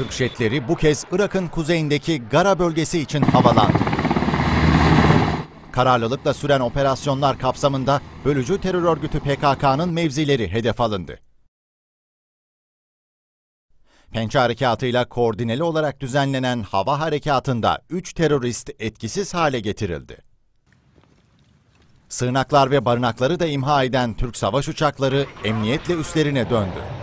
Türk jetleri bu kez Irak'ın kuzeyindeki Gara bölgesi için havalandı. Kararlılıkla süren operasyonlar kapsamında bölücü terör örgütü PKK'nın mevzileri hedef alındı. Pençe harekatıyla koordineli olarak düzenlenen hava harekatında 3 terörist etkisiz hale getirildi. Sığınaklar ve barınakları da imha eden Türk savaş uçakları emniyetle üstlerine döndü.